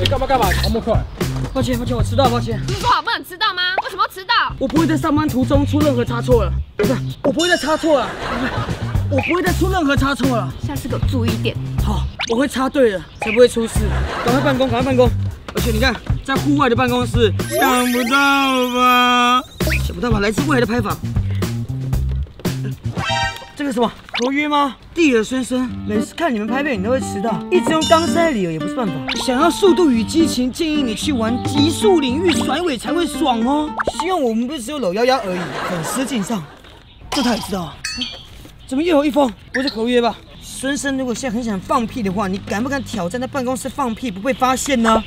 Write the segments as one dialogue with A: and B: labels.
A: 你干嘛干嘛？那么快？
B: 抱歉抱歉，我迟到，抱歉。
C: 不是说好不能迟到吗？为什么要迟到？
B: 我不会在上班途中出任何差错了，不是，我不会再差错了，不是，我不会再出任何差错了。
C: 下次给我注意点。
B: 好，我会插队的，才不会出事。赶快办公，赶快办公。而且你看，在户外的办公室，想不到吧？想不到吧？来自未来的拍法。这个什么合约吗？地儿孙生，每次看你们拍片，你都会迟到，一直用刚塞的理由也不是办法。想要速度与激情，建议你去玩极速领域甩尾才会爽哦。希望我们不是只有搂腰腰而已，粉丝敬上，这他也知道啊。怎么又有一封？不是合约吧？孙生，如果现在很想放屁的话，你敢不敢挑战在办公室放屁不被发现呢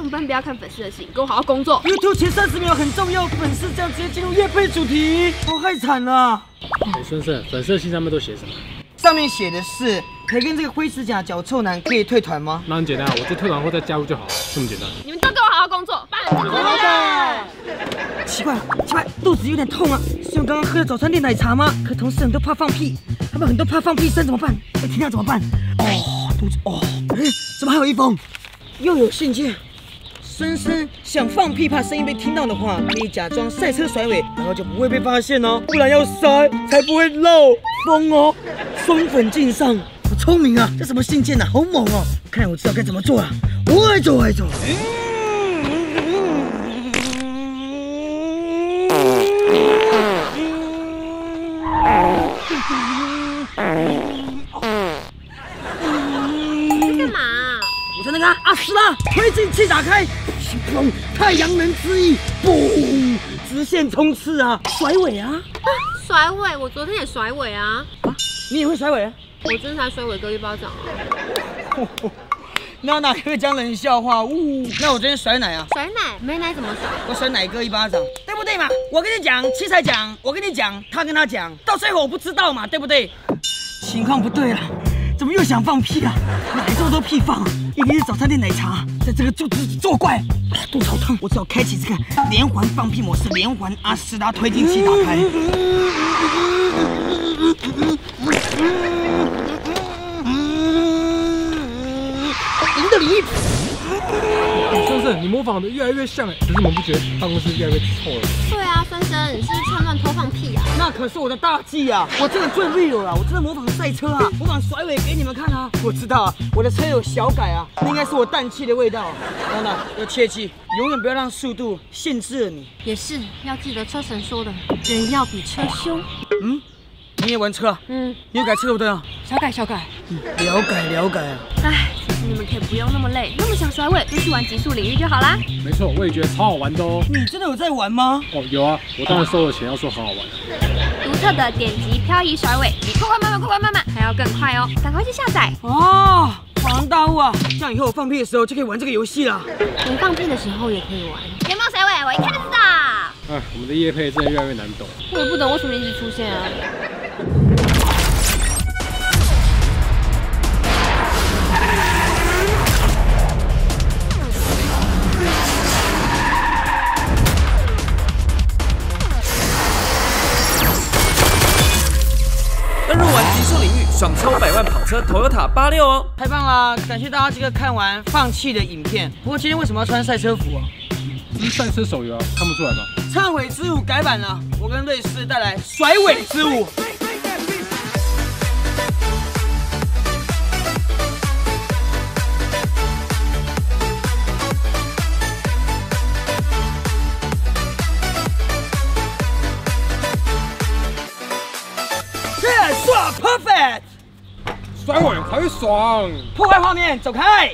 C: 上班不要看粉丝的信，给我好好工作。
B: ？YouTube 前三十秒很重要，粉丝这样直接进入夜配主题，我害惨了。
A: 哎，孙胜，粉色信上面都写什么？
B: 上面写的是培根这个灰指甲脚臭男可以退团吗？
A: 那很简单啊，我就退团后再加入就好了，这么简单。
C: 你们都给我好好工作，办正经的。
B: 奇怪了，奇怪，肚子有点痛啊，是用刚刚喝的早餐店奶茶吗？可同事很多怕放屁，他们很多怕放屁声怎么办？哎，听到怎么办？哦，肚子哦，哎，怎么还有一封？又有信件。孙生想放屁，怕声音被听到的话，可以假装赛车甩尾，然后就不会被发现哦。不然要塞才不会漏风哦。双粉镜上，好聪明啊！这什么信件啊？好猛哦！看来我知道该怎么做了。我爱做，我爱走。
C: 干嘛？
B: 我在那个啊啊死了！推进器打开，砰！太阳能之翼，嘣！直线冲刺啊，甩尾啊！
C: 甩尾，我昨天也甩尾啊，
B: 你也会甩尾啊？
C: 我真才甩尾哥一巴掌啊。
B: 那哪会讲冷笑话？呜！那我昨天甩奶啊，
C: 甩奶没奶怎么甩？
B: 我甩奶哥一巴掌，对不对嘛？我跟你讲，七彩讲，我跟你讲，他跟他讲，到最后我不知道嘛，对不对？情况不对了，怎么又想放屁啊？哪一周都屁放啊？一定是早餐店奶茶，在这个就就作怪，肚子好痛，我只好开启这个连环放屁模式，连环阿斯达推进器打开。
A: 你模仿的越来越像哎，可是你们不觉得办公室越来越臭了？
C: 对啊，孙生，你是不是趁乱偷放屁啊？
B: 那可是我的大忌啊！我真的最 real 了，我真的模仿赛车啊，模仿甩尾给你们看啊！我知道啊，我的车有小改啊，那应该是我氮气的味道。等等，要切记，永远不要让速度限制了你。
C: 也是，要记得车神说的，人要比车凶。
B: 嗯，你也玩车啊？
C: 嗯，
B: 你有改车对不对啊？
C: 小改小改。
B: 嗯了改了改啊。
C: 唉，其实你们不用那么累，那么想甩尾就去玩极速领域就好啦。
A: 没错，我也觉得超好玩的哦。
B: 你真的有在玩吗？
A: 哦，有啊，我当然收了钱，要说好好玩。
C: 独特的点击漂移甩尾，比快快慢慢快快慢慢还要更快哦！赶快去下载。
B: 哦，恍然大悟啊！这样以后我放屁的时候就可以玩这个游戏了。
C: 你放屁的时候也可以玩。有没有甩尾？我一看就知道。
A: 哎，我们的叶配真的越来越难懂。
C: 我也不懂为什么一直出现啊。
D: 领域，爽超百万跑车 Toyota 八六哦！
B: 太棒了！感谢大家这个看完放弃的影片。不过今天为什么要穿赛车服啊？
A: 这是赛车手游啊，看不出来吧？
B: 忏悔之舞改版了，我跟瑞士带来甩尾之舞。
A: 甩尾才会爽。
B: 破坏画面，走开！